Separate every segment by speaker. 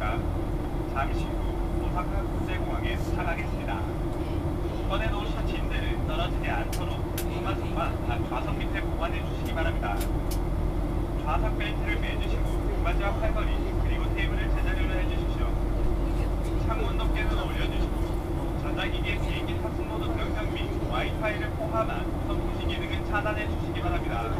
Speaker 1: 잠시 후 오사카 국제공항에 도착하겠습니다. 꺼내놓으신 짐들을 떨어지지 않도록 소마소마 다 좌석 밑에 보관해 주시기 바랍니다. 좌석 벨트를 매주시고 등받이와 팔걸이 그리고 테이블을 제자리로 해주십시오. 창문 높게는 올려주시고 전자기기 비행기 탑승 모드 변경 및 와이파이를 포함한 우선 부시 기능은 차단해 주시기 바랍니다.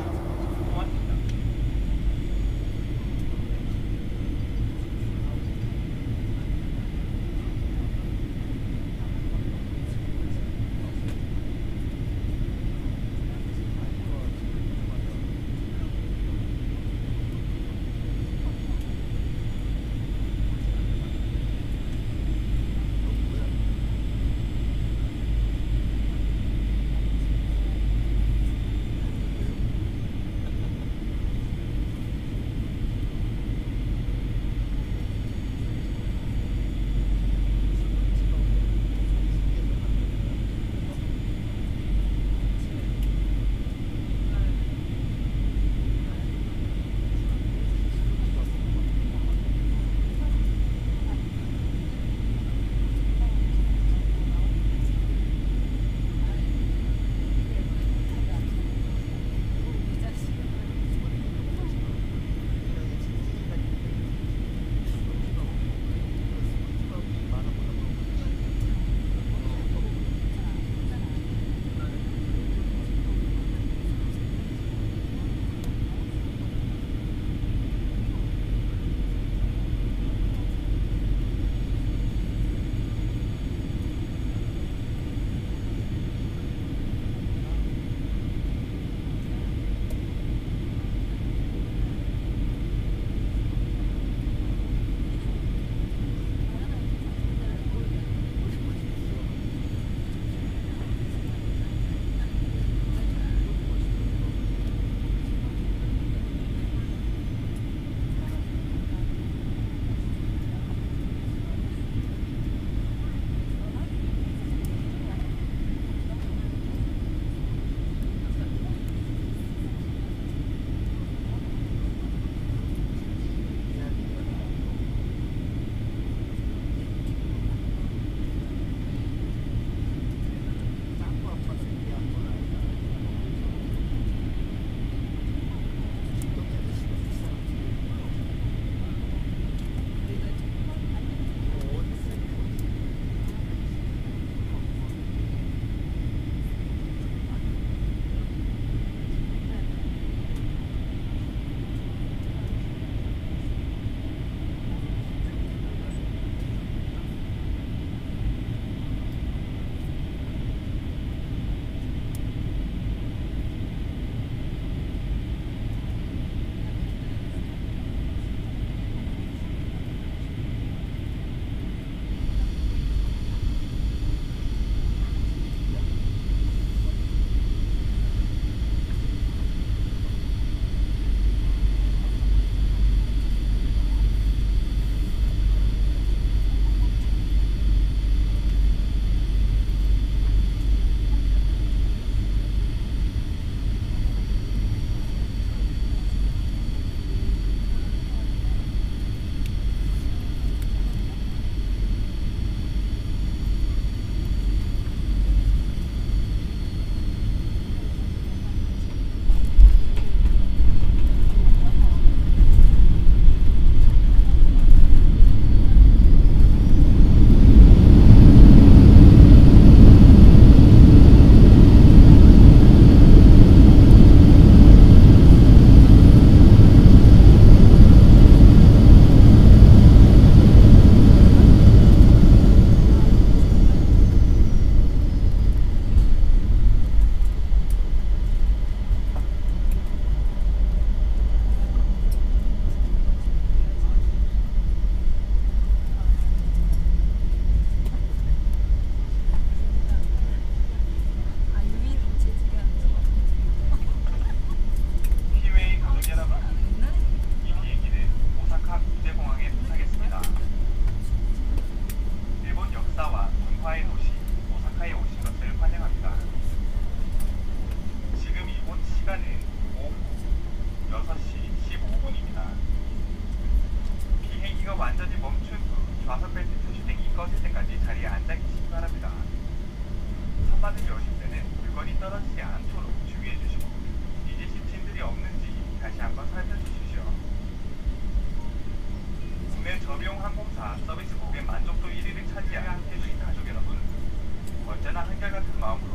Speaker 1: 차를 여실 때는 물건이 떨어지지 않도록 주의해 주시고 이제 시침들이 없는지 다시 한번 살펴주십시오. 국내 저비용 항공사 서비스 고객 만족도 1위를 차지한 해주인 가족 여러분 언제나 한결같은 마음으로